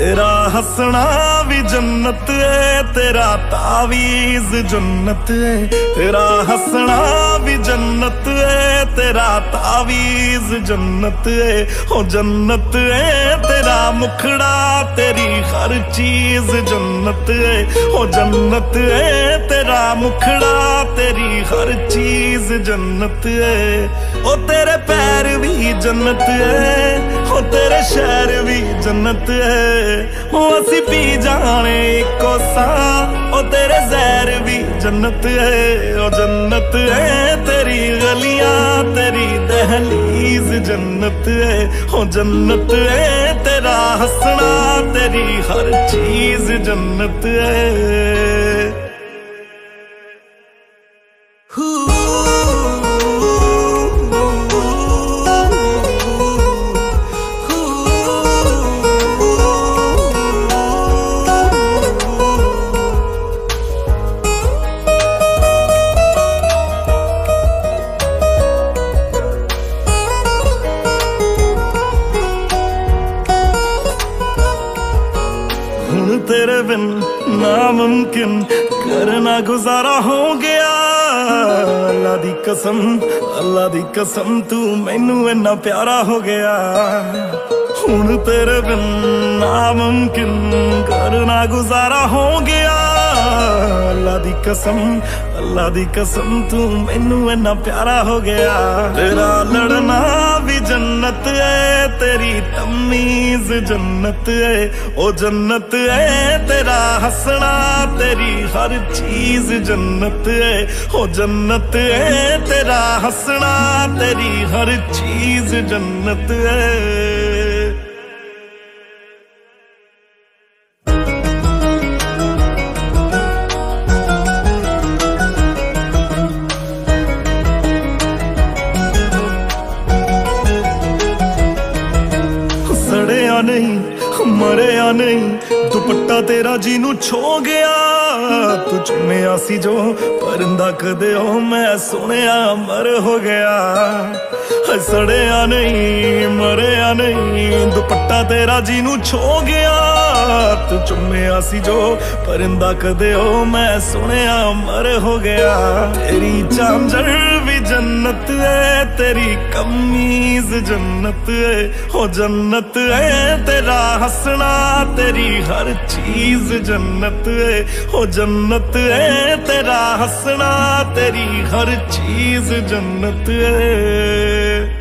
तेरा हंसना भी जन्नत है, तेरा तावीज जन्नत है, तेरा हंसना भी जन्नत है, तेरा तावीज जन्नत है, ओ जन्नत है, तेरा मुखड़ा, तेरी हर चीज़ जन्नत है, ओ जन्नत है, तेरा मुखड़ा, तेरी हर चीज़ जन्नत है, ओ तेरे पैर भी जन्नत है। ਤੋਂ ਤੇਰੇ ਸ਼ਹਿਰ ਵੀ ਜੰਨਤ ਹੈ ਹੋ ਅਸੀਂ ਪੀ ਜਾਣੇ ਇੱਕੋ ਸਾਹ ਉਹ ਤੇਰੇ ਜ਼ਹਿਰ ਵੀ ਜੰਨਤ ਹੈ ਉਹ ਜੰਨਤ ਹੈ ਤੇਰੀ ਗਲੀਆਂ, ਤੇਰੀ ਦਹਲੀਜ਼ ਜੰਨਤ ਹੈ ਹੋ ਜੰਨਤ ਹੈ ਤੇਰਾ ਹੱਸਣਾ, ਤੇਰੀ ਹਰ ਚੀਜ਼ ਜੰਨਤ ਹੈ दिन तेरे बिन नामुमकिन करना गुजारा हो गया। अल्लाह दी कसम, अल्लाह दी कसम, तू मैनू इना प्यारा हो गया। हूँ तेरे बिन नामुमकिन करना गुजारा हो गया। दी कसम, अल्लाह दी कसम, तू मैनू इना प्यारा हो गया। तेरा लड़ना भी जन्नत है, तेरी तमीज जन्नत है, ओ जन्नत है, तेरा हसना, तेरी हर चीज़ जन्नत है, ओ जन्नत है, तेरा हसना, तेरी हर चीज़ जन्नत है। या नहीं मरे नहीं, दुपट्टा तेरा जीनू छो गया। तुझ में आसी जो परिंदा कदे हो, मैं सुने मर हो गया। सड़े नहीं मरे नहीं, दुपट्टा तेरा जी नू छो गया। तू चुम्मिया आसी जो परिंदा कदे हो, मैं सुने मर हो गया। तेरी चांजर जन्नत है, तेरी कमीज जन्नत है। हो जन्नत है, तेरा हंसना, तेरी हर चीज़ जन्नत है। हो जन्नत है, तेरा हंसना, तेरी हर चीज़ जन्नत है।